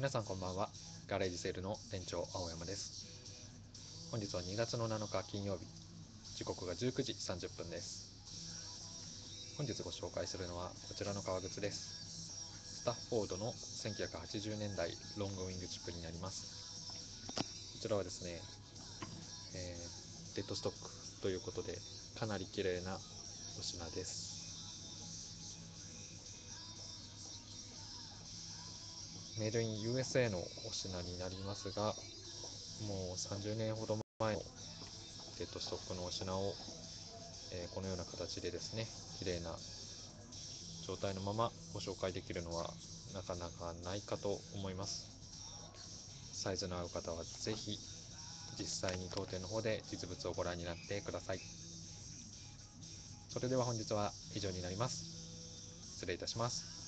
皆さんこんばんは。ガレージセールの店長青山です。本日は2月の7日金曜日。時刻が19時30分です。本日ご紹介するのはこちらの革靴です。スタッフォードの1980年代ロングウィングチップになります。こちらはですね、えー、デッドストックということでかなり綺麗なお品です。メイドイン USA のお品になりますが、もう30年ほど前のデッドストックのお品を、えー、このような形でですね、綺麗な状態のままご紹介できるのはなかなかないかと思います。サイズの合う方はぜひ実際に当店の方で実物をご覧になってください。それでは本日は以上になります。失礼いたします。